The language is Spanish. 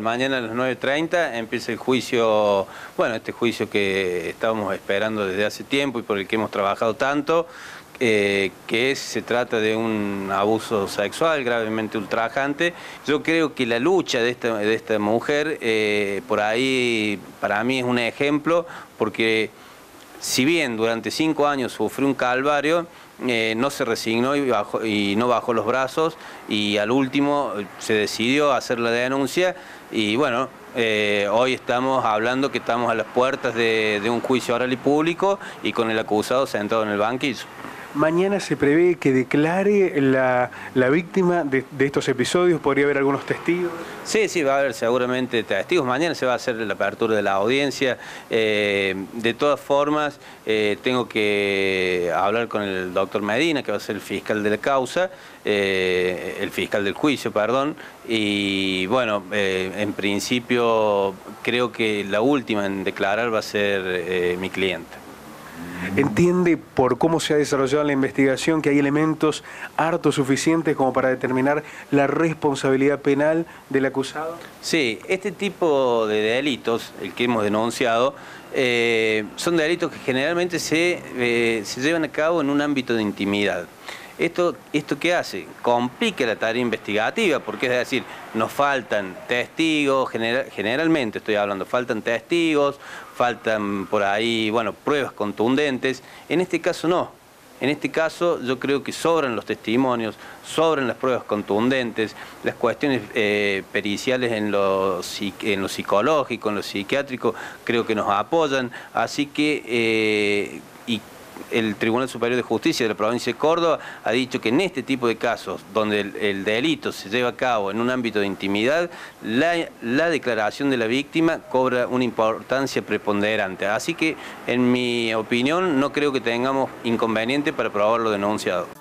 Mañana a las 9.30 empieza el juicio, bueno, este juicio que estábamos esperando desde hace tiempo y por el que hemos trabajado tanto, eh, que se trata de un abuso sexual gravemente ultrajante. Yo creo que la lucha de esta, de esta mujer, eh, por ahí, para mí es un ejemplo, porque si bien durante cinco años sufrió un calvario, eh, no se resignó y, no bajó los brazos y al último se decidió hacer la denuncia y bueno, hoy estamos hablando que estamos a las puertas de, de un juicio oral y público y con el acusado sentado en el banquillo. Mañana se prevé que declare la, víctima de, estos episodios, ¿podría haber algunos testigos? Sí, sí, va a haber seguramente testigos. Mañana se va a hacer la apertura de la audiencia. Eh, de todas formas, eh, tengo que hablar con el doctor Medina, que va a ser el fiscal de la causa, eh, el fiscal del juicio, perdón. Y bueno, en principio creo que la última en declarar va a ser mi cliente. ¿Entiende por cómo se ha desarrollado la investigación que hay elementos hartos suficientes como para determinar la responsabilidad penal del acusado? Sí, este tipo de delitos, el que hemos denunciado, eh, son delitos que generalmente se, eh, se llevan a cabo en un ámbito de intimidad. ¿Esto, ¿Esto qué hace? Complica la tarea investigativa, porque es decir, nos faltan testigos, generalmente estoy hablando, faltan testigos, faltan por ahí, bueno, pruebas contundentes. En este caso no. En este caso yo creo que sobran los testimonios, sobran las pruebas contundentes, las cuestiones eh, periciales en lo, en lo psicológico, en lo psiquiátrico, creo que nos apoyan. Así que, eh, y el Tribunal Superior de Justicia de la provincia de Córdoba ha dicho que en este tipo de casos, donde el, delito se lleva a cabo en un ámbito de intimidad, la, declaración de la víctima cobra una importancia preponderante. Así que, en mi opinión, no creo que tengamos inconveniente para probar lo denunciado.